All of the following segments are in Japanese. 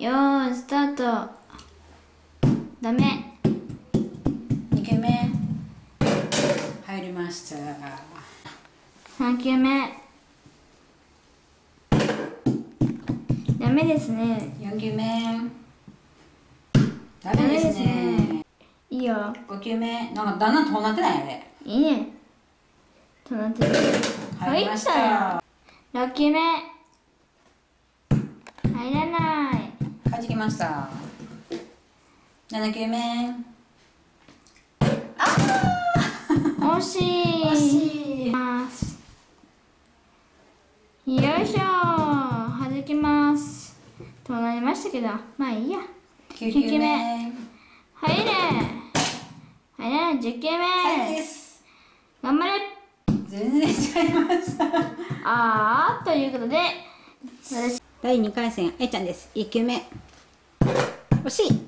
よーいスタート。ダメ。2球目。入りました。3球目。ダメですね。4球目。ダメですね。いいよ。5球目。なんかだんだん遠なってない？あれ。いいね。となってる。入りました。よ6球目入らないはじきました。7球目。惜しい。惜しい。よいしょ。弾きます。となりましたけどまあいいや。9球目。入れ。入らない10球目。です。頑張れ。全然違いました。あーということで私。第2回戦えちゃんです。1球目惜しい。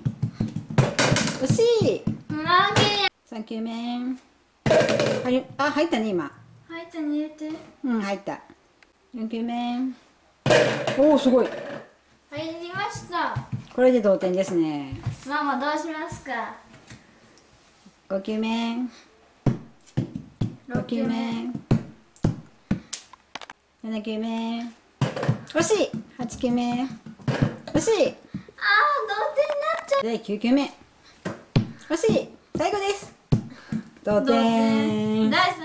惜しい。マギ3球目。はいあ入ったね今。入ったに入れて。うん入った。4球目。おおすごい。入りました。これで同点ですね。ママどうしますか？5球目。5球目。7球目。惜しい。8球目。惜しい同点になっちゃう。第9球目。惜しい。最後です。同同点。点第3